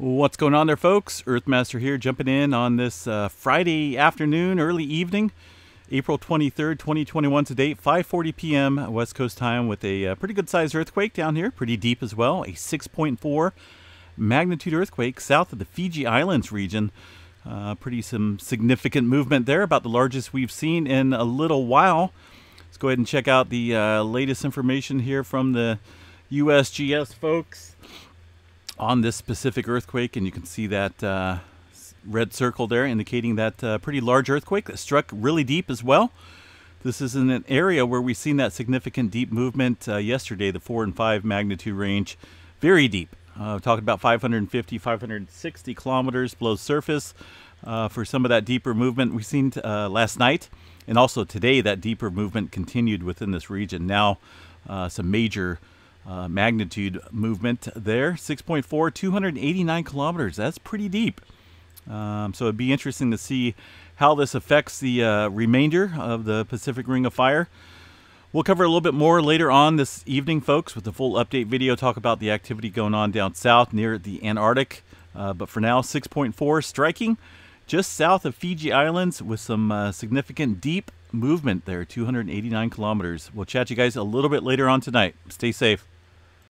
What's going on there, folks? Earthmaster here, jumping in on this uh, Friday afternoon, early evening, April 23rd, 2021 to date, 5:40 p.m. West Coast time, with a uh, pretty good-sized earthquake down here, pretty deep as well, a 6.4 magnitude earthquake south of the Fiji Islands region. Uh, pretty some significant movement there, about the largest we've seen in a little while. Let's go ahead and check out the uh, latest information here from the USGS folks on this specific earthquake, and you can see that uh, red circle there indicating that uh, pretty large earthquake that struck really deep as well. This is in an area where we've seen that significant deep movement uh, yesterday, the 4 and 5 magnitude range, very deep. Uh, talking about 550, 560 kilometers below surface uh, for some of that deeper movement we've seen uh, last night. And also today, that deeper movement continued within this region. Now, some major uh, magnitude movement there. 6.4 289 kilometers. That's pretty deep. Um, so it'd be interesting to see how this affects the uh, remainder of the pacific ring of fire. We'll cover a little bit more later on this evening folks with the full update video talk about the activity going on down south near the antarctic. Uh, but for now 6.4 striking just south of fiji islands with some uh, significant deep movement there 289 kilometers. We'll chat you guys a little bit later on tonight. Stay safe